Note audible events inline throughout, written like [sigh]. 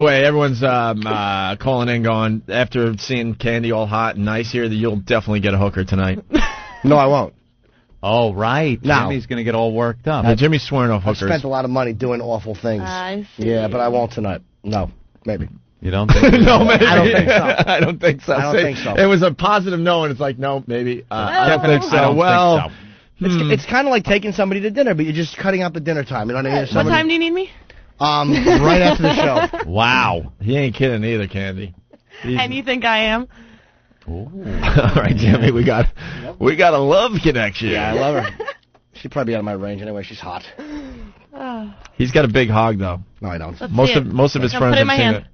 Wait, everyone's um, uh, calling in, going after seeing Kandi all hot and nice here. That you'll definitely get a hooker tonight. [laughs] No, I won't. Oh, right. No. Jimmy's going to get all worked up. Yeah, Jimmy's swearing off hookers. I've spent a lot of money doing awful things. I see. Yeah, but I won't tonight. No, maybe. You don't think? [laughs] no, maybe. I don't think so. [laughs] I don't think so. I don't See, think so. It was a positive no, and it's like no, maybe. Uh, I don't think so. I don't well, think so. It's, hmm. it's kind of like taking somebody to dinner, but you're just cutting out the dinner time. You know what I mean? If What somebody- time do you need me? Um, right after the show. [laughs] wow, he ain't kidding either, Kandi. He's- And you think I am? [laughs] all right, Jimmy, we got we got a love connection. Yeah, I love her. She'd probably be out of my range anyway. She's hot. Oh, He's got a big hog though. No, I don't. let's Most of it. most of his Come friends put it in have my seen hand. it.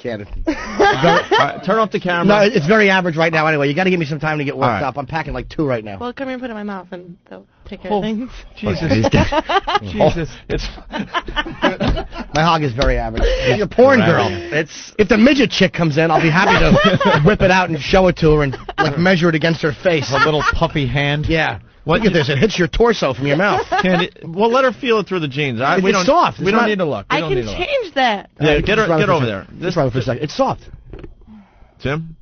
Can't. All right, turn off the camera. No, it's very average right now. Anyway, you got to give me some time to get worked All right. up. I'm packing like two right now. Well, come here and put it in my mouth, and they'll take care Oh. of things. [laughs] Jesus, [laughs] oh. Jesus, it's [laughs] My hog is very average. She's a porn girl. It's if the midget chick comes in, I'll be happy to whip it out and show it to her and like measure it against her face. A little puffy hand. Yeah. Look at this. It hits your torso from your mouth. [laughs] Kandi. Well, let her feel it through the jeans. I, we It's don't, soft. We don't not- need to look. We I don't can need to look. change that. Yeah, get her, Just run it get for over there. Just This, run for a second. It's soft. Tim,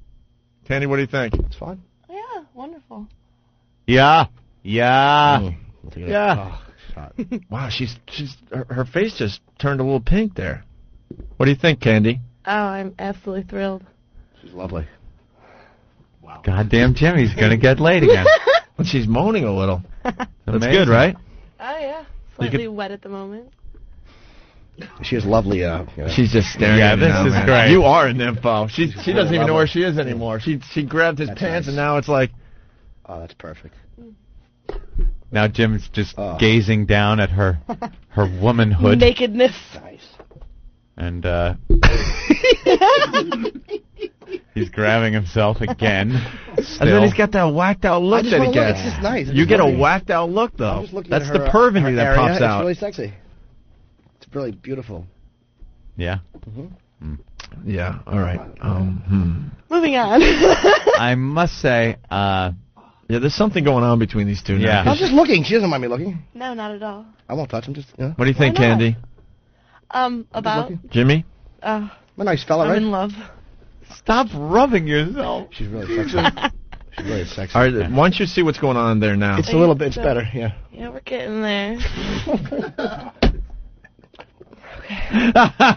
Kandi, what do you think? It's fine. Yeah, wonderful. Yeah. Yeah. Mm. Look at it. Yeah. Oh, she's [laughs] hot. Wow, she's she's her, her face just turned a little pink there. What do you think, Kandi? Oh, I'm absolutely thrilled. She's lovely. Wow. Goddamn Jimmy's going to get laid again. [laughs] Well, she's moaning a little. [laughs] That's Amazing. good, right? Oh yeah, slightly wet at the moment. She has lovely. Uh, you know, She's just staring Yeah, at this now, is man. great. You are a nympho. She she doesn't even know where she is anymore. She she grabbed his That's pants nice. and now it's like oh, that's perfect. Now Jim's just Oh. gazing down at her her womanhood [laughs] Nakedness. Nice. and uh [laughs] he's grabbing himself again. [laughs] and then he's got that whacked out look just that he gets. It's just nice. I'm You just get a looking- whacked out look I'm though. just looking That's at the her, perv in her that area. pops It's really sexy. It's really beautiful. yeah. Yeah. All right. Um. Moving on. [laughs] I must say, uh Hmm. Yeah. There's something going on between these two. Yeah. Now, I 'cause was just looking. She doesn't mind me looking. no, not at all. I won't touch him. Just you know. What do you think, Why not? Kandi? Um, about. Jimmy? Uh, I'm a nice fella, I'm right? in love. Stop rubbing yourself. She's really sexy. [laughs] She's really sexy. All right. Why don't you see what's going on there now? It's a little bit. It's better. Yeah. Yeah, we're getting there. [laughs]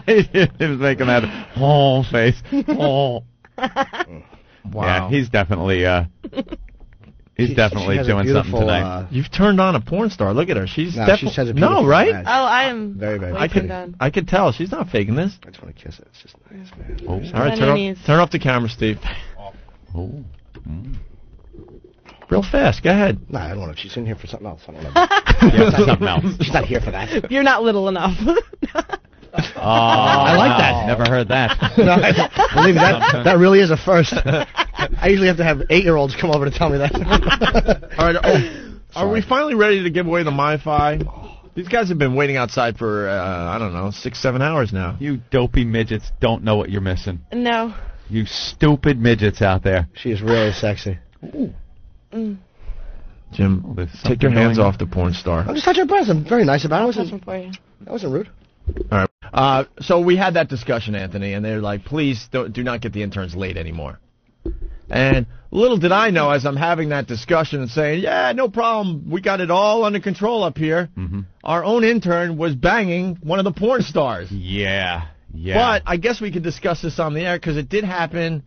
he was making that whole face. [laughs] Oh. wow. Yeah, he's definitely uh he's She- definitely she doing something beautiful, tonight. uh, You've turned on a porn star. Look at her. She's No, definitely she no, right? eyes. Oh, I am. Very, very I turned could on. I could tell she's not faking this. I just want to kiss it. It's just nice, man. Oh. All right, turn off, turn off the camera, Steve. [laughs] Oh. Mm. Real fast. Go ahead. No, I don't want to. She's in here for something else. I don't know. [laughs] Yeah, [laughs] something else. She's not here for that. You're not little enough. Oh, I like that. Never heard that. [laughs] no, I, believe me, that that really is a first. I usually have to have eight-year-olds come over to tell me that. [laughs] All right. Oh, are we finally ready to give away the MiFi? These guys have been waiting outside for uh, I don't know six, seven hours now. You dopey midgets don't know what you're missing. no. You stupid midgets out there. she is really [sighs] sexy. Mm. Jim, There's take your something hands going- off the porn star. I'm just touching her breast. I'm very nice about it. I wasn't, for you. that wasn't rude. All right. Uh, so we had that discussion, Anthony, and they're like, please don't, do not get the interns late anymore. And little did I know, as I'm having that discussion and saying, yeah, no problem, we got it all under control up here. Mhm. Our own intern was banging one of the porn stars. Yeah. Yeah. But I guess we could discuss this on the air because it did happen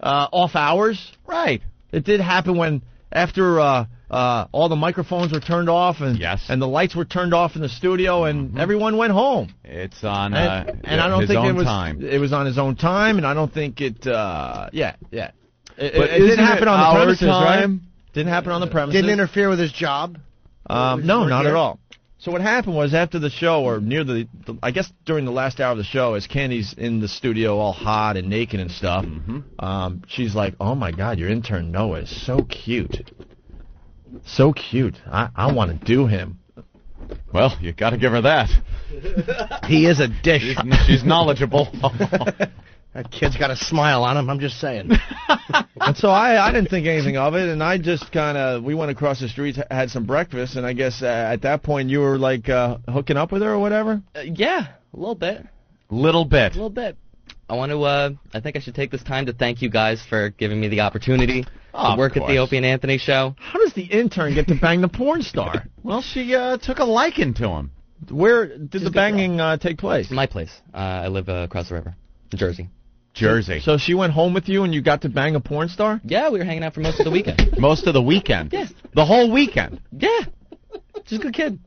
uh, off hours. right. It did happen when after uh, uh, all the microphones were turned off and Yes. and the lights were turned off in the studio and everyone went home. It's on And, uh, and I don't his think it was time. it was on his own time, and I don't think it. Uh, yeah, yeah. It, But it, it didn't happen it on the our premises, right? Didn't happen on the premises. Didn't interfere with his job. Um, no, not here? at all. So what happened was after the show, or near the, the, I guess during the last hour of the show, as Kandi's in the studio all hot and naked and stuff, um, she's like, "Oh my God, your intern Noah is so cute, so cute. I, I want to do him." Well, you got to give her that. He is a dish. She's, she's knowledgeable. [laughs] that kid's got a smile on him. I'm just saying. And so I, I didn't think anything of it, and I just kind of we went across the street, had some breakfast, and I guess uh, at that point you were like uh, hooking up with her or whatever. Uh, yeah, a little bit. Little bit. A little bit. I want to. Uh, I think I should take this time to thank you guys for giving me the opportunity Oh, work at the. Opie and Anthony show. How does the intern get to bang the porn star? [laughs] Well, she uh, took a liking to him. Where did a the banging uh, take place? My place. Uh, I live uh, across the river, Jersey. Jersey. So she went home with you and you got to bang a porn star? Yeah, we were hanging out for most of the weekend. [laughs] Most of the weekend. Yeah. The whole weekend. yeah, she's a good kid.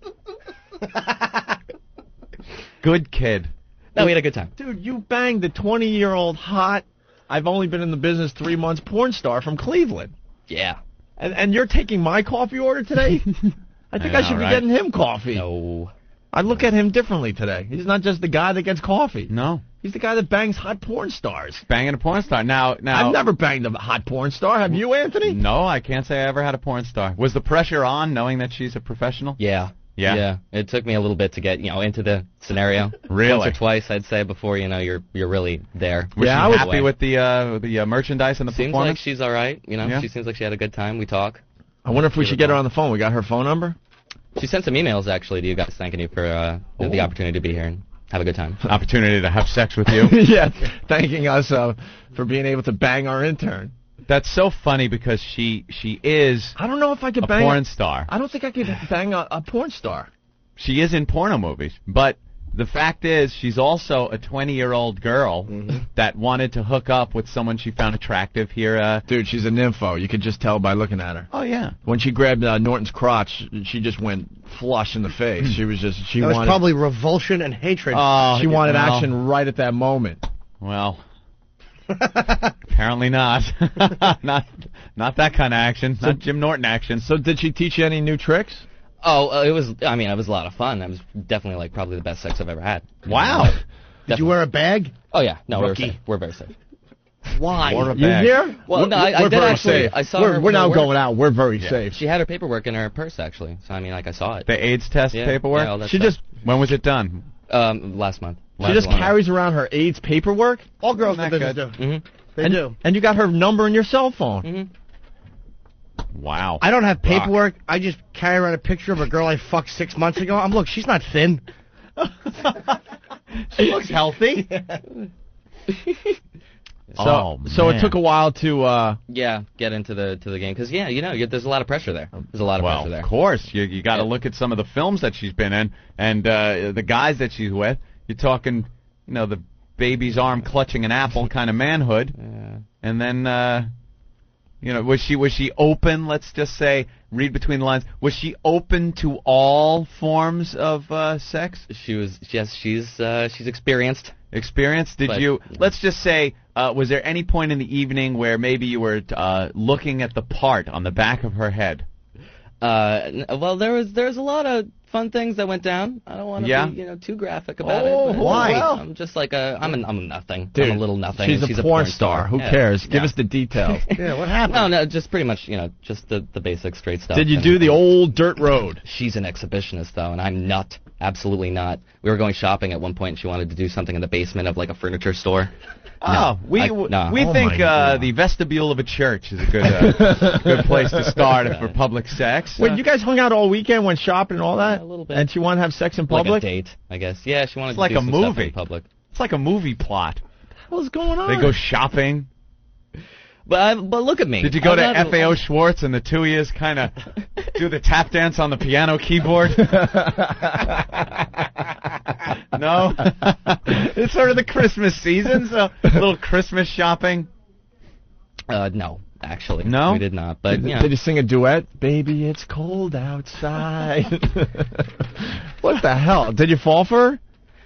Good kid. No, we had a good time. Dude, you banged the 20 year old hot, I've only been in the business three months porn star from Cleveland. Yeah. And, and you're taking my coffee order today? [laughs] I think I should be getting him coffee. No. I look at him differently today. He's not just the guy that gets coffee. No. He's the guy that bangs hot porn stars. Banging a porn star. Now, now. I've never banged a hot porn star. Have you, Anthony? No, I can't say I ever had a porn star. Was the pressure on knowing that she's a professional? Yeah. Yeah? Yeah. It took me a little bit to get you know into the scenario. Really? Once or twice, I'd say, before you know you're you're really there. Was Yeah, I was- happy with the uh, the uh, merchandise and the Seems like she's all right. You know, Yeah. she seems like she had a good time. We talk. I wonder if we should get her on the phone. We got her phone number? She sent some emails actually to you guys thanking you for uh, the opportunity to be here and have a good time. Opportunity to have sex with you. [laughs] yeah, thanking us uh, for being able to bang our intern. That's so funny because she she is I don't know if I could a bang. porn star. I don't think I could bang a, a porn star. She is in porno movies, but the fact is she's also a 20 year old girl Mm-hmm. that wanted to hook up with someone she found attractive here. Uh, Dude, she's a nympho. You could just tell by looking at her. oh yeah. When she grabbed uh, Norton's crotch, she just went flush in the face. She was just she That was wanted probably revulsion and hatred. Oh, she wanted well, action right at that moment. Well, [laughs] apparently not. [laughs] not not that kind of action. Not Jim Norton action. So did she teach you any new tricks? Oh, uh, it was. I mean, it was a lot of fun. It was definitely like probably the best sex I've ever had. Wow. Did you wear a bag? Oh yeah, no, we're safe. We're very safe. Why? Or a You bag. hear? Well, We're- no, I- I did actually- safe. I saw we're, her we're now work. going out. We're very safe. She had her paperwork in her purse actually, so I mean, like I saw it. The AIDS test Yeah, paperwork. yeah, all that She stuff. just when was it done? um last month. She just carries around her AIDS paperwork. All girls Not in business good. do. hmm They and, do. And you got her number in your cell phone. hmm Wow. I don't have paperwork. I just carry around a picture of a girl I fucked six months ago. I'm look, she's not thin. [laughs] she looks healthy. [laughs] [laughs] So, Oh, so it took a while to. uh Yeah, get into the to the game because yeah, you know, you, there's a lot of pressure there. There's a lot of Well, pressure there. of course, you you got to Yeah. look at some of the films that she's been in and uh, the guys that she's with. You're talking, you know, the baby's arm clutching an apple kind of manhood, [laughs] Yeah. and then, uh, you know, was she was she open? Let's just say, read between the lines. Was she open to all forms of uh, sex She was yes, she's uh, she's experienced. experience? Did But- you? Let's just say, uh, was there any point in the evening where maybe you were uh, looking at the part on the back of her head? Uh, well, there was there was a lot of fun things that went down. I don't want to Yeah? be you know too graphic about Oh, it. but- why? Well, I'm just like a I'm a I'm a nothing. Dude, I'm a little nothing. She's, and a, she's porn star. Who Yeah. cares? Give Yeah. us the details. [laughs] Yeah, what happened? No, no, just pretty much you know just the the basic straight stuff. Did you and- do the old dirt road? She's an exhibitionist though, and I'm not. Absolutely not. We were going shopping at one point, and she wanted to do something in the basement of like a furniture store. [laughs] Oh, we I- w- no. we Oh think uh, the vestibule of a church is a good uh, [laughs] good place to start for public sex. Wait, Uh, you guys hung out all weekend, went shopping and all that? Yeah, a little bit. And she wanted to have sex in Like a public? date, I guess. Yeah, she wanted It's to like do a some stuff movie. in public. it's like a movie plot. What's going on? They go shopping. But I, but look at me. Did you go I'm to not- FAO Schwarz and the two years kind of [laughs] do the tap dance on the piano keyboard? [laughs] no, it's sort of the Christmas season, so a little Christmas shopping. Uh, no, actually, No? we did not. But Did, you know, did you sing a duet? Baby, it's cold outside. [laughs] what the hell? Did you fall for her?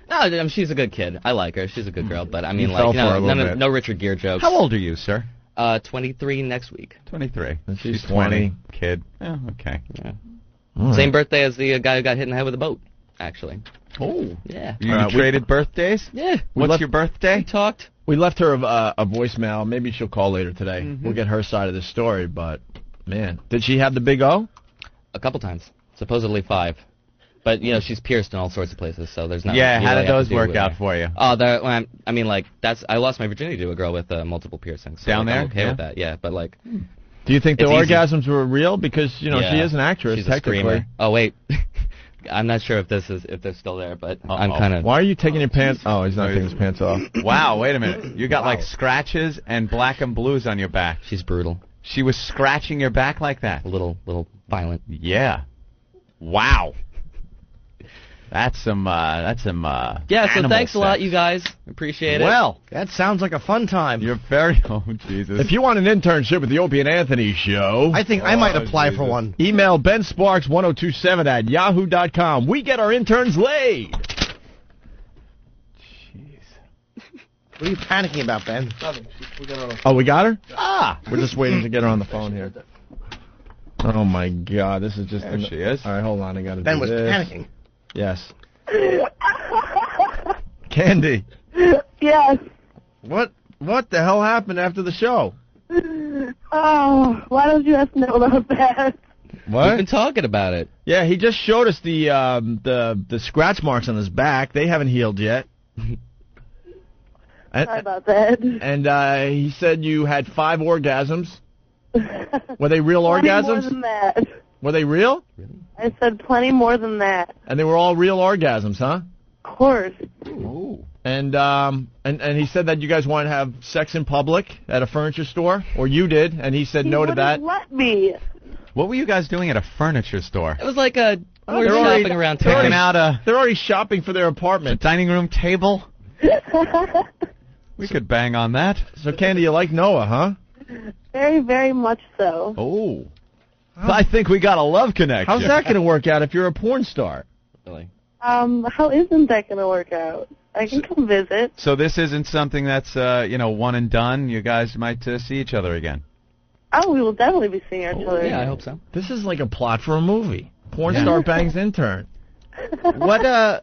no, I mean, she's a good kid. I like her. She's a good girl. But I mean, You like, fell you for her know, a little none bit. of, no Richard Gere jokes. How old are you, sir? Uh, 23 next week. 23. She's 20. Kid. Yeah, okay. Yeah. Same birthday as the uh, guy who got hit in the head with a boat. Actually. Oh. Yeah. You Uh, we- traded birthdays? Yeah. What's left- your birthday? We talked. We left her a, uh, a voicemail. Maybe she'll call later today. Mm-hmm. We'll get her side of the story. But man, did she have the big O? A couple times. Supposedly five. But you know she's pierced in all sorts of places, so there's not. Yeah, you how did those work out for you? Uh, oh, there. Well, um, I'm- mean, like that's. I lost my virginity to a girl with uh, multiple piercings. So, Down like, there? I'm okay Yeah. with that. Yeah, but like. Hmm. Do you think the It's easy. orgasms were real? Because you know she is an actress She's a technically. screamer. Oh wait. [laughs] I'm not sure if this is if they're still there, but I'm kind of. Why are you taking your oh, pants? Oh, he's not taking his pants off. [coughs] Wow, wait a minute. You got like scratches and black and blues on your back. She's brutal. She was scratching your back like that. A little little violent. Yeah. Wow. That's some. Uh, that's some. Uh, Yeah. So animal thanks a lot, you guys. Appreciate it. Well, That sounds like a fun time. you're very. [laughs] Oh Jesus. If you want an internship with the Opie and Anthony show, I think I might Oh, apply for one. email Ben Sparks 1027 at yahoo.com. We get our interns laid. What are you panicking about, Ben? Oh, we got her? ah. We're just waiting to get her on the phone here. Oh my God, this is just. There she is. All right, hold on. I got to. Ben do was this. panicking. Yes. Kandi, Yes. what what the hell happened after the show? Oh, why don't you ask know about that? What? We've been talking about it. Yeah, he just showed us the um, the the scratch marks on his back. They haven't healed yet. Sorry and about that. and uh, he said you had five orgasms. [laughs] Were they real Plenty more orgasms? than that. Were they real? I said plenty more than that. And they were all real orgasms, huh? Of course. Ooh. And um and and he said that you guys want to have sex in public at a furniture store, or you did, and he said He no to wouldn't that. Let me. What were you guys doing at a furniture store? It was like a we were they're already- shopping around they're town. Out a They're already shopping for their a apartment. dining room table. [laughs] We could bang on that. So Kandi, you like Noah, huh? very, very much so. Oh. I think we got a love connection. How's that going to work out if you're a porn star? Really. Um, how isn't that going to work out? I can come visit. So this isn't something that's uh, you know one and done. You guys might uh, see each other again. Oh, we will definitely be seeing each other. Yeah, I hope so. This is like a plot for a movie. Porn Yeah. star bangs intern. [laughs] What uh,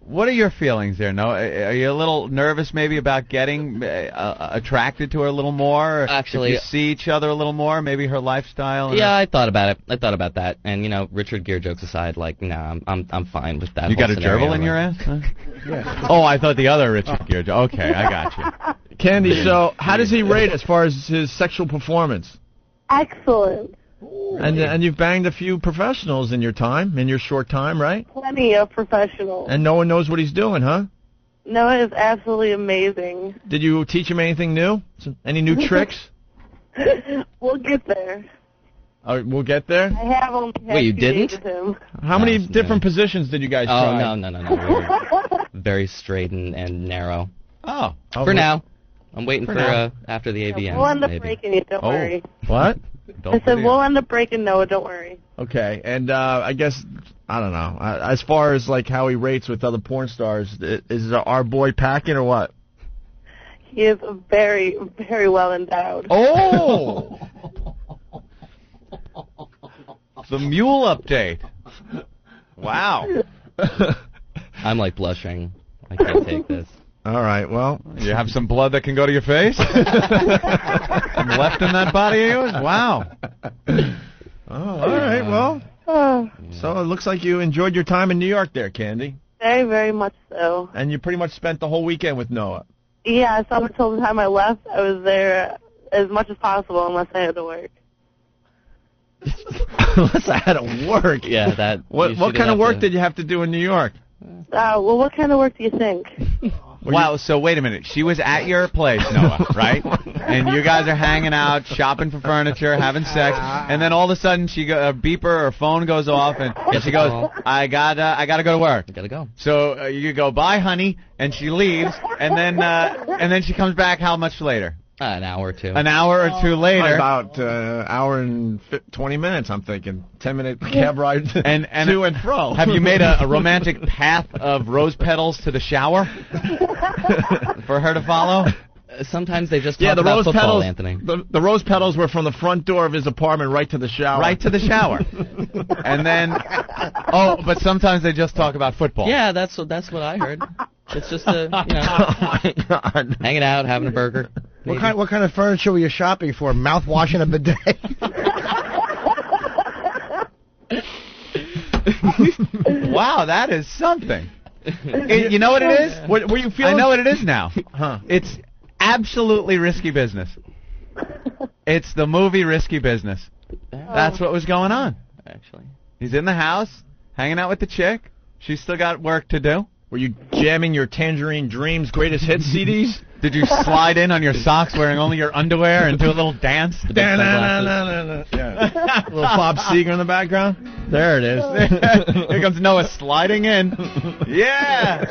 what are your feelings there? No, are you a little nervous maybe about getting uh, uh, attracted to her a little more? Actually- if you see each other a little more, maybe her lifestyle. and Yeah, her- I thought about it. I thought about that, and you know, Richard Gere jokes aside, like, nah, I'm I'm I'm fine with that. you whole got a scenario. gerbil in your ass? [laughs] Huh? Oh, I thought the other Richard Gere. jo- Okay, I got you. Kandi, so how does he rate as far as his sexual performance? Excellent. And and you've banged a few professionals in your time, in your short time, right? Plenty of professionals. And no one knows what he's doing, huh? Noah is absolutely amazing. Did you teach him anything new? Any new tricks? [laughs] we'll get there. Oh, we'll get there. I have only had Wait, you didn't? days with him. How many No, different no. positions did you guys Oh try? no no no no. [laughs] Very straight and, and narrow. Oh, Oh, for now, I'm waiting For for, uh after the AVN. we'll end up maybe. breaking you. Don't Oh. worry. What? [laughs] don't I said we'll it. end up breaking Noah. Don't worry. Okay, and uh, I guess I don't know. Uh, As far as like how he rates with other porn stars, i- is our boy packing or what? He is very, very well endowed. Oh, [laughs] the mule update. Wow. [laughs] I'm like blushing. I can't take this. All right. Well, You have some blood that can go to your face? [laughs] Some left in that body of yours? Wow. oh, all right. Well, Oh, so it looks like you enjoyed your time in New York, there, Kandi, very, very much so. and you pretty much spent the whole weekend with Noah. Yeah, so up until the time I left, I was there as much as possible unless I had to work. [laughs] Unless I had to work. Yeah, that. What what kind of work to- did you have to do in New York? Uh, well, what kind of work do you think? [laughs] Were wow, so wait a minute. She was at your place, [laughs] Noah, right? and you guys are hanging out, shopping for furniture, having sex, and then all of a sudden she go, a beeper or phone goes off, and, and she goes, "I got to I got to go to work." I gotta go. So uh, you go, "Bye, honey," and she leaves, and then uh, and then she comes back. How much later? Uh, an hour or two. An hour or two later. About uh, hour and fi- twenty minutes. I'm thinking ten minute cab ride [laughs] And- and- to and fro. Have you made a, a romantic [laughs] path of rose petals to the shower [laughs] for her to follow? Uh, Sometimes they just talk Yeah, the about rose football, petals. Anthony. The, the rose petals were from the front door of his apartment right to the shower. Right to the shower. and then, oh, but sometimes they just talk about football. Yeah, that's what that's what I heard. It's just a you know oh my god. hanging out, having a burger. What kind What kind of furniture were you shopping for? Mouthwash and a bidet. [laughs] Wow, that is something. [laughs] It- you know what it is? What were you feeling? I know what it is now. Huh. It's absolutely risky business. It's the movie Risky Business. That's oh. what was going on. Actually, He's in the house Hanging out with the chick. She's still got work to do. Were you jamming your Tangerine Dreams greatest hits CDs? Did you slide in on your socks wearing only your underwear and do a little dance? [laughs] Da-na-na-na-na-na. Yeah. [laughs] little Bob Seger in the background. There it is. [laughs] Here comes Noah sliding in. Yeah.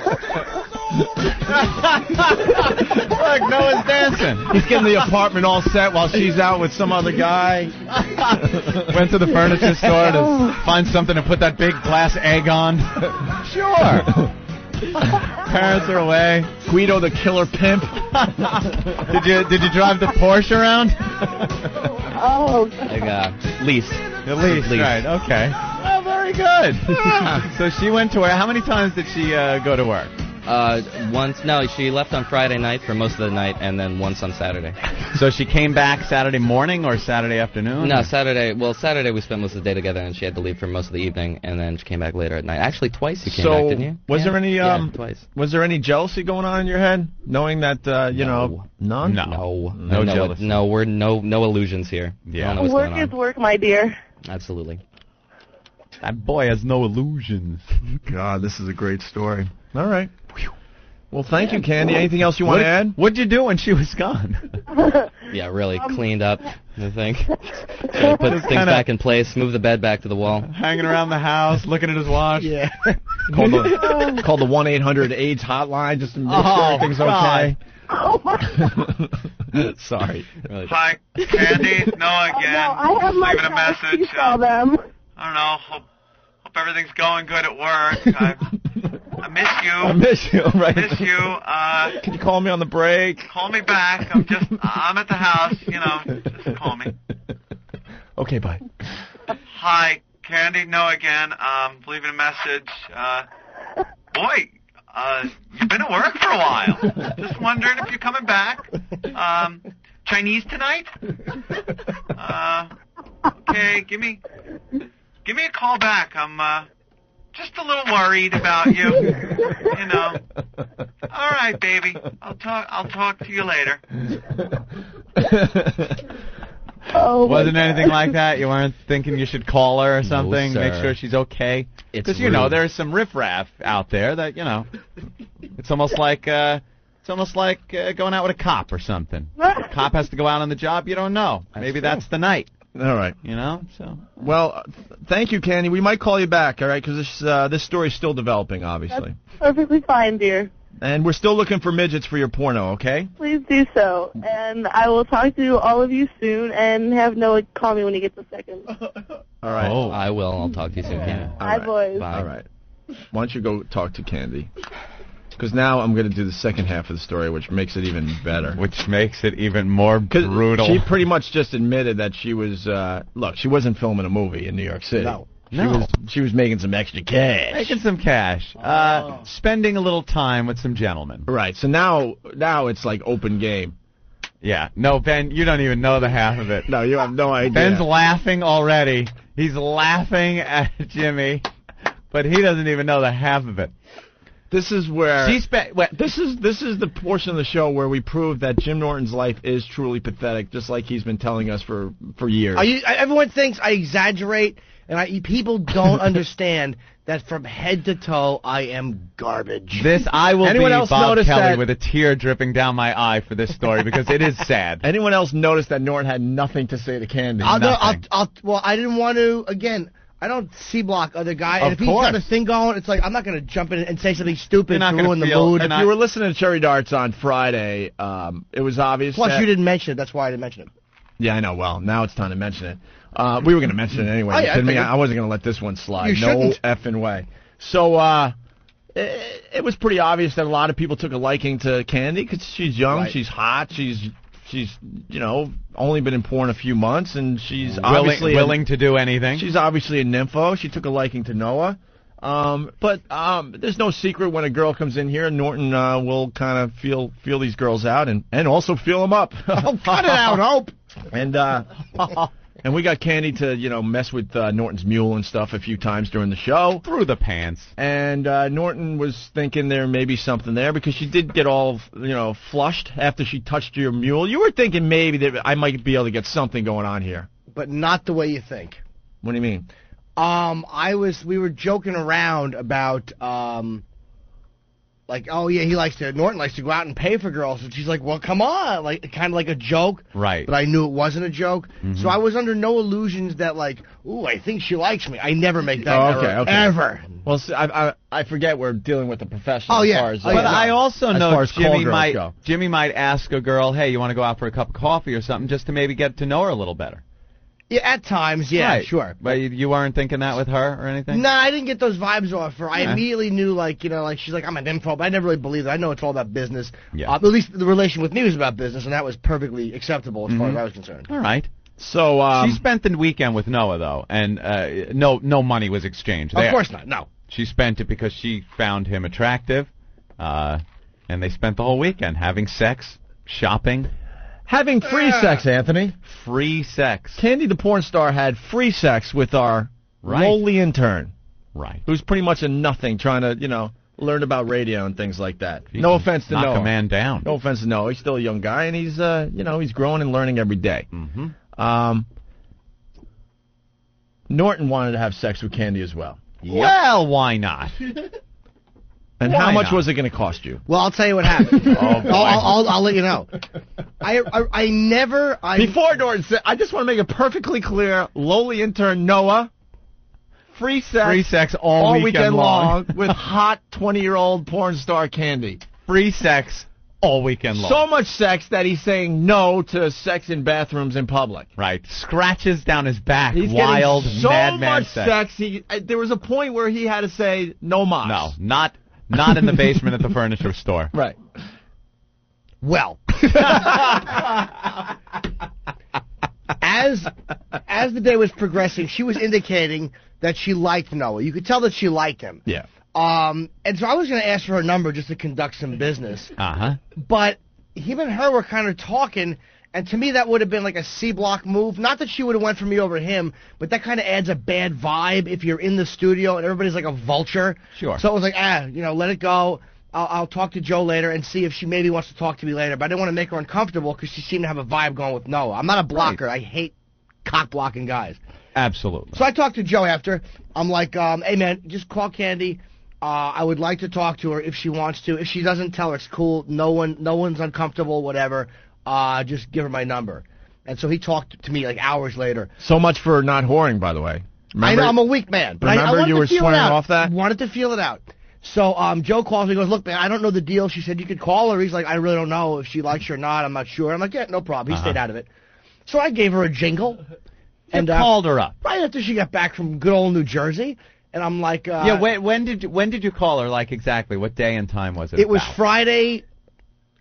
Look, Noah's dancing. He's getting the apartment all set while she's out with some other guy. Went to the furniture store to find something to put that big glass egg on. Sure. [laughs] Parents are away. Guido the killer pimp. [laughs] Did you did you drive the Porsche around? Oh, Like, uh, lease. At least, Lease. right? Okay. Oh, very good. [laughs] so she went to work. How many times did she uh, go to work? Uh, once, no, she left on Friday night for most of the night, and then once on Saturday. So she came back Saturday morning or Saturday afternoon? No, Saturday. Well, Saturday we spent most of the day together, and she had to leave for most of the evening, and then she came back later at night. Actually, twice you came so, back, didn't you? was Yeah. there any Yeah, um, twice. was there any jealousy going on in your head, knowing that uh, you know, none? No. No, No no, jealousy. no, we're no no illusions here. Yeah. I don't know what's work going is on. work, my dear. Absolutely. That boy has no illusions. God, this is a great story. All right. Well, thank you, Kandi. Anything else you want What, to add? what'd you do when she was gone? [laughs] Yeah, really Um, cleaned up. I think. [laughs] Put things kinda- back in place. Move the bed back to the wall. Hanging around the house, looking at his watch. Yeah. [laughs] Call the call the one eight hundred AIDS hotline just to make Oh, sure everything's God. okay. Oh my Sorry. Really. Hi, Kandi. No again. no, I have my Leaving a message. You saw them. I don't know. Hope, hope everything's going good at work. I, I miss you. I miss you, [laughs] right? miss you. Uh, Can you call me on the break? call me back. I'm just. I'm at the house. You know, just call me. [laughs] Okay, bye. Hi, Kandi. No, again. Um, leaving a message. Uh, boy, uh, you've been at work for a while. Just wondering if you're coming back. Um, Chinese tonight? Uh, okay, give me, give me a call back. I'm uh, just a little worried about you. [laughs] You know. All right, baby. I'll talk. I'll talk to you later. Oh, Wasn't God. anything like that? You weren't thinking you should call her or something, make sure she's okay? Because you know there's some riffraff out there that you know. It's almost like uh, it's almost like uh, going out with a cop or something. [laughs] Cop has to go out on the job. You don't know. Maybe true. that's the night. All right. You know. So Well, uh, th- thank you, Kandi. We might call you back, all right? Because this uh, this story's still developing, obviously, Perfectly fine, dear. and we're still looking for midgets for your porno. Okay? Please do so. And I will talk to all of you soon and have Noah call me when he gets a second. [laughs] All right. Oh. I will. I'll talk to you soon. Yeah. All Bye, right. boys. Bye. All right. Why don't you go talk to Kandi? Because now I'm going to do the second half of the story, which makes it even better. which makes it even more brutal. She pretty much just admitted that she was. Uh, look, she wasn't filming a movie in New York City. No. She No. was. She was making some extra cash. Making some cash, uh, spending a little time with some gentlemen. Right. So now, now it's like open game. Yeah, no, Ben, you don't even know the half of it. No, you have no idea. Ben's laughing already. He's laughing at Jimmy, but he doesn't even know the half of it. This is where She spent. What, This is this is the portion of the show where we prove that Jim Norton's life is truly pathetic, just like he's been telling us for for years. Are you, everyone thinks I exaggerate, and I, people don't [laughs] understand that from head to toe I am garbage. this I will Anyone be else Bob Kelly that- with a tear dripping down my eye for this story because it is sad. [laughs] Anyone else notice that Norton had nothing to say to Kandi? I'll, no, I'll. I'll, well, I didn't want to. Again, I don't C block other guy, and if he's got a course. thing going, it's like I'm not gonna jump in and say something stupid You're not to gonna ruin the mood. if not- you were listening to Cherry Darts on Friday, um, it was obvious. Plus, that- you didn't mention it. That's why I didn't mention it. Yeah, I know. Well, now it's time to mention it. Uh, we were going to mention it anyway. Oh, yeah, I me? I wasn't going to let this one slide. You no shouldn't. effing way. So uh, it, it was pretty obvious that a lot of people took a liking to Kandi because she's young, Right. she's hot, she's she's you know only been in porn a few months, and she's willing, obviously a- willing to do anything. She's obviously a nympho. She took a liking to Noah. Um, but um, there's no secret when a girl comes in here, Norton uh, will kind of feel feel these girls out and and also feel them up. Oh, cut it out, Ope. [laughs] And uh, [laughs] and we got Kandi to you know mess with uh, Norton's mule and stuff a few times during the show. through the pants. And uh, Norton was thinking there may be something there because she did get all you know flushed after she touched your mule. You were thinking maybe that I might be able to get something going on here. But not the way you think. What do you mean? Um, I was we were joking around about um, like oh yeah he likes to Norton likes to go out and pay for girls, and she's like well come on like kind of like a joke, Right. But I knew it wasn't a joke, so I was under no illusions that like ooh I think she likes me. I never make that Oh, okay, error, okay. ever. Well, see, I, I I forget we're dealing with a professional. Oh, as yeah. far as, Oh, uh, But yeah. I also as know as Jimmy might go. Jimmy might ask a girl, "Hey, you want to go out for a cup of coffee or something, just to maybe get to know her a little better." Yeah, at times, yeah, Right. sure. But you, you weren't thinking that with her or anything. No, I didn't get those vibes off her. I Yeah. immediately knew, like, you know, like she's like, I'm an info, but I never really believed it. I know it's all about business. Yeah. Uh, at least the relation with me was about business, and that was perfectly acceptable as far Mhm. as I was concerned. All right. So um, she spent the weekend with Noah though, and uh, no no money was exchanged. Of course not. No. She spent it because she found him attractive, uh, and they spent the whole weekend having sex, shopping, having free sex, Anthony. free sex. Kandi the porn star had free sex with our Right. lowly intern, Right. who's pretty much a nothing, trying to you know learn about radio and things like that. You no offense to knock Noah. a man down. No offense to Noah. He's still a young guy, and he's uh you know he's growing and learning every day. Mm-hmm. Um, Norton wanted to have sex with Kandi as well. Well, why not? [laughs] And Why how much not? was it going to cost you? Well, I'll tell you what happened. [laughs] Oh, boy. I'll, I'll, I'll, I'll let you know. I, I, I never. I, Before Norton said, I just want to make it perfectly clear: lowly intern Noah, free sex, Free sex all, all weekend, weekend long. long [laughs] with hot twenty-year-old porn star Kandi. Free sex all weekend long. So much sex that he's saying no to sex in bathrooms in public. right. Scratches down his back. He's Wild getting so madman much sex. sex. He, uh, there was a point where he had to say no mas. No, not not in the basement at the furniture store. [laughs] Right. Well, [laughs] as as the day was progressing, she was indicating that she liked Noah. You could tell that she liked him. Yeah. Um, and so I was going to ask for her number just to conduct some business. Uh huh. But him and her were kind of talking, and to me that would have been like a C block move. Not that she would have went for me over him, but that kind of adds a bad vibe if you're in the studio and everybody's like a vulture. Sure. So it was like, ah, you know, let it go. I'll, I'll talk to Joe later and see if she maybe wants to talk to me later. But I didn't want to make her uncomfortable because she seemed to have a vibe going with Noah. I'm not a blocker. I hate cock blocking guys. Absolutely. So I talked to Joe after. I'm like, um, hey man, just call Kandi. Uh, I would like to talk to her if she wants to. If she doesn't, tell her it's cool. No one, no one's uncomfortable. Whatever. Uh, just give her my number. And so he talked to me like hours later. So much for not whoring, by the way. I know I'm a weak man, but I, I remember you were swearing off that? Wanted to feel it out. So um, Joe calls me. He goes, look, man, I don't know the deal. She said you could call her. He's like, I really don't know if she likes you or not. I'm not sure. I'm like, yeah, no problem. He Uh-huh. stayed out of it. So I gave her a jingle. and uh, called her up. right after she got back from good old New Jersey, and I'm like, uh, yeah. When when did you, when did you call her? Like exactly what day and time was it? It was? Friday.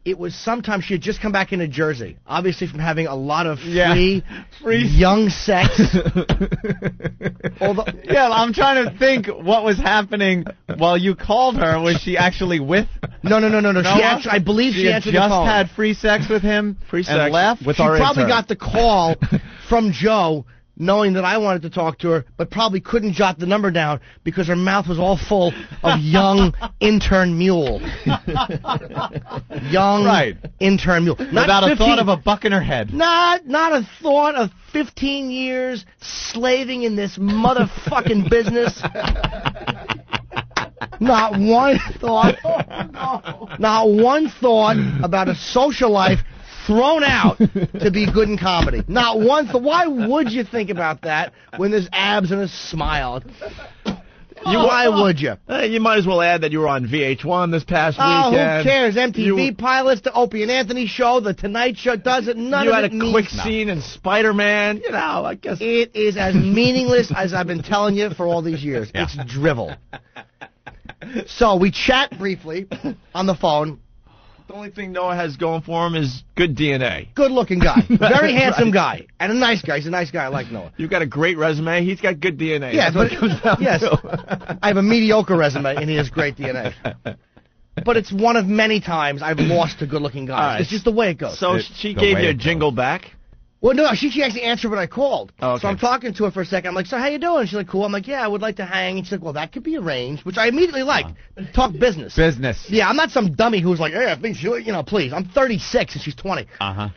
It was sometime she had just come back into Jersey, obviously from having a lot of Yeah. free, [laughs] Free- young sex. [laughs] Although, Yeah, I'm trying to think what was happening while you called her. Was she actually with? no, no, no, no, no. She actually, I believe she, had answered just the phone. had free sex with him. Free and left. with she our probably intern. got the call [laughs] from Joe, knowing that I wanted to talk to her, but probably couldn't jot the number down because her mouth was all full of [laughs] young intern mule. young Right. intern mule. Not without a thought of a buck in her head. Not not a thought of 15 years slaving in this motherfucking [laughs] business. Not one thought. [laughs] Not one thought about a social life thrown out [laughs] to be good in comedy. Not one thought. Why would you think about that when there's abs and a smile? You, oh, why would you? Hey, you might as well add that you were on VH1 this past Oh, weekend. who cares? MTV You- pilots, the Opie and Anthony show, the Tonight Show does it. None you of had it a means quick nothing. scene in Spider-Man. You know, I guess. It is as [laughs] meaningless as I've been telling you for all these years. It's drivel. So we chat briefly on the phone. The only thing Noah has going for him is good DNA. Good looking guy. [laughs] Very handsome guy. And a nice guy. He's a nice guy. I like Noah. You've got a great resume. He's got good DNA. Yeah, That's but it comes [laughs] yes. I have a mediocre resume and he has great DNA. [laughs] But it's one of many times I've lost to good looking guys. All right. It's just the way it goes. So It- she gave you a it goes. jingle back. Well, no, she, she actually answered when I called. Oh, okay. So I'm talking to her for a second. I'm like, so how you doing? She's like, cool. I'm like, yeah, I would like to hang. And she's like, well, that could be arranged, which I immediately liked. Talk business. Business. Yeah, I'm not some dummy who's like, hey, I think she, you know, please. I'm 36 and she's 20. Uh huh.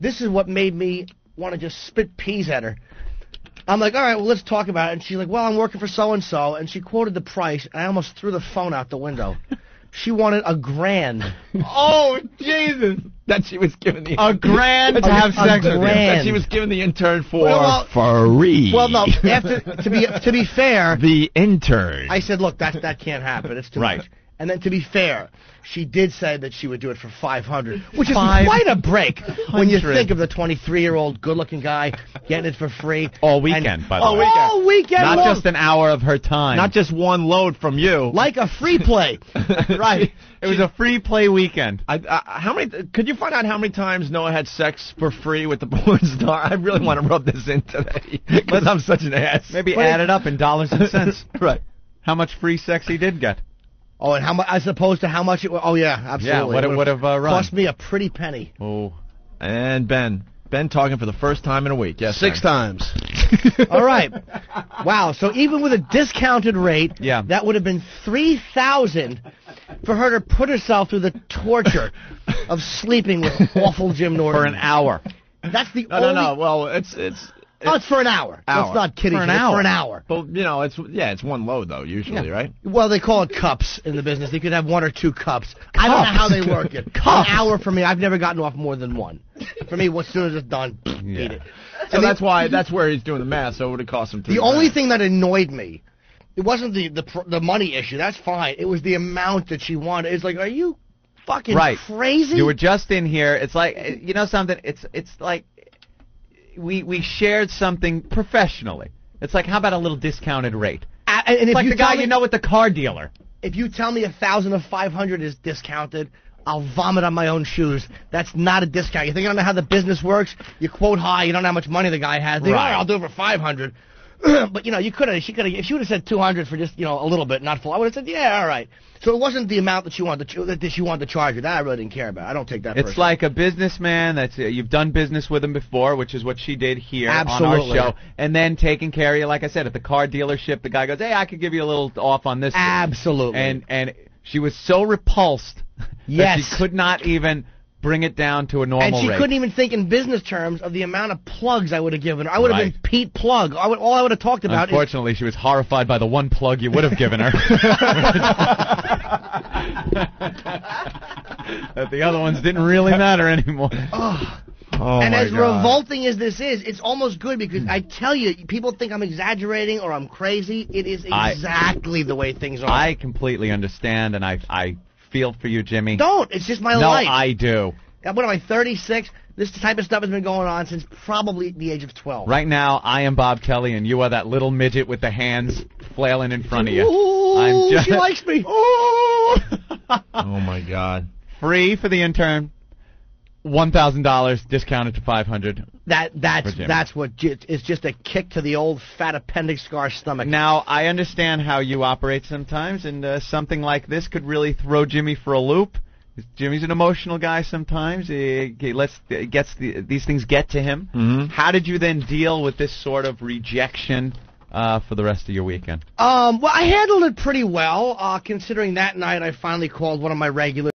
This is what made me want to just spit peas at her. I'm like, all right, well, let's talk about it. And she's like, well, I'm working for so and so, and she quoted the price, and I almost threw the phone out the window. [laughs] She wanted a grand. [laughs] Oh Jesus! That she was given the A grand to have sex with grand. That she was given the intern for Well, free. Well, no, after to be to be [laughs] fair, the intern. I said, look, that that can't happen. It's too Right. much. And then to be fair, she did say that she would do it for 500, which is Five quite a break when you think of the 23-year-old good-looking guy getting it for free All And- weekend, by the all way. All weekend Not long. just an hour of her time. Not just one load from you. like a free play. [laughs] right. it was a free play weekend. I, I, how many? Could you find out how many times Noah had sex for free with the porn star? I really want to rub this in today because I'm such an ass. Maybe But add it- it up in dollars and cents. [laughs] right. How much free sex he did get? Oh, and how much? As opposed to how much it? wa- Oh yeah, absolutely. Yeah, what it would have, uh, run. cost me a pretty penny. Oh, And Ben, Ben talking for the first time in a week. Yes, Six sir. times. [laughs] All right. Wow. So even with a discounted rate, Yeah. that would have been three thousand for her to put herself through the torture of sleeping with [laughs] awful Jim Norton for an hour. That's the No, only. no, no. Well, it's it's. Oh, it's for an hour. Hour. Let's not kidding. For an hour. For an hour. But you know, it's yeah, it's one load though usually, right? Well, they call it cups in the business. They could have one or two cups. I don't know how they work it. [laughs] An hour for me. I've never gotten off more than one. For me, as soon as it's done, [laughs] eat it. So that's why that's where he's doing the math. So it would have cost him three. The only thing that annoyed me, it wasn't the the the money issue. That's fine. It was the amount that she wanted. It's like, are you fucking Right. crazy? You were just in here. It's like you know something. It's it's like we we shared something professionally. It's like how about a little discounted rate? A- and, and It's if like you the guy me, you know with the car dealer. if you tell me a thousand or five hundred is discounted. I'll vomit on my own shoes. That's not a discount. You think I don't know how the business works? You quote high. You don't know how much money the guy has. They, Right. "Oh, I'll do it for five hundred. [clears throat] but you know, you could have. She could have. If she would have said two hundred for just you know a little bit, not full, I would have said, yeah, all right. So it wasn't the amount that she wanted to that she wanted to charge you. That I really didn't care about. I don't take that. It's personally. like a businessman that's uh, you've done business with him before, which is what she did here on our show, and then taking care of you. Like I said, at the car dealership, the guy goes, "Hey, I could give you a little off on this." Absolutely. And and she was so repulsed [laughs] that she could not even bring it down to a normal and she rate. couldn't even think in business terms of the amount of plugs I would have given her. I would have Right. been Pete Plug. I would, all I would have talked about is Unfortunately, she was horrified by the one plug you would have given her. [laughs] that the other ones didn't really matter anymore. oh. Oh and as God. revolting as this is, it's almost good because I tell you, people think I'm exaggerating or I'm crazy. It is I- exactly the way things are. I completely understand, and I I feel for you, Jimmy. don't. It's just my no, life. I do. What am I? 36. This type of stuff has been going on since probably the age of 12. Right now, I am Bob Kelly, and you are that little midget with the hands flailing in front of you. Ooh, I'm just she likes me. [laughs] Oh my God. free for the intern. One thousand dollars discounted to five hundred. That that's that's what j- it's just a kick to the old fat appendix scar stomach. Now I understand how you operate sometimes, and uh, something like this could really throw Jimmy for a loop. Jimmy's an emotional guy sometimes. He, he lets he gets the, these things get to him. Mhm. How did you then deal with this sort of rejection uh, for the rest of your weekend? Um, well, I handled it pretty well, uh, considering that night I finally called one of my regulars.